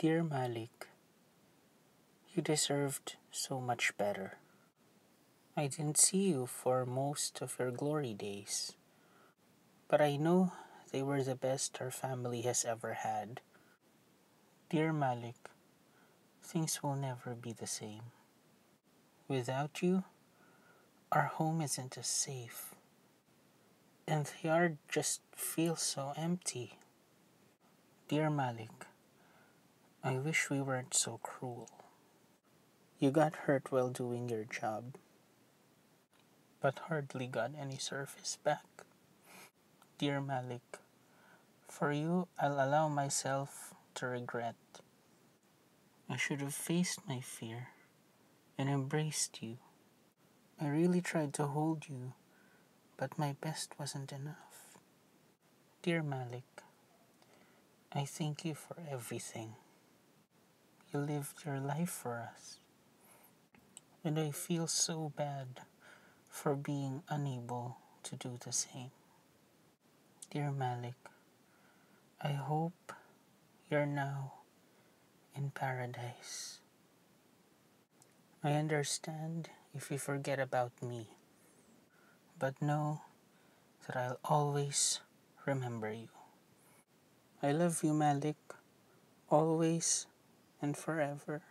Dear Malik, you deserved so much better. I didn't see you for most of your glory days, but I know they were the best our family has ever had. Dear Malik, things will never be the same. Without you, our home isn't as safe, and the yard just feels so empty. Dear Malik, I wish we weren't so cruel. You got hurt while doing your job, but hardly got any service back. Dear Malik, for you, I'll allow myself to regret. I should have faced my fear and embraced you. I really tried to hold you, but my best wasn't enough. Dear Malik, I thank you for everything. You lived your life for us. And I feel so bad for being unable to do the same. Dear Malik, I hope you're now in paradise. I understand if you forget about me, but know that I'll always remember you. I love you, Malik, always and forever.